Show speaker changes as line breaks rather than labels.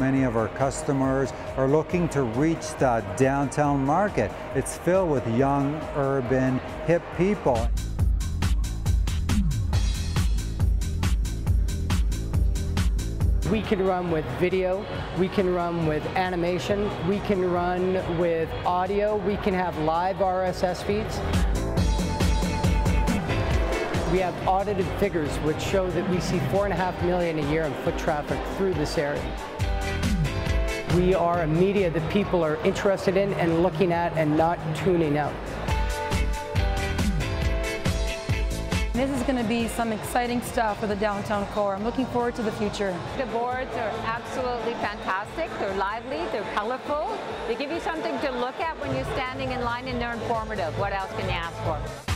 many of our customers are looking to reach the downtown market. It's filled with young, urban, hip people.
We can run with video, we can run with animation, we can run with audio, we can have live RSS feeds. We have audited figures which show that we see four and a half million a year in foot traffic through this area. We are a media that people are interested in and looking at and not tuning out.
This is going to be some exciting stuff for the downtown core. I'm looking forward to the future.
The boards are absolutely fantastic. They're lively, they're colorful. They give you something to look at when you're standing in line and they're informative. What else can you ask for?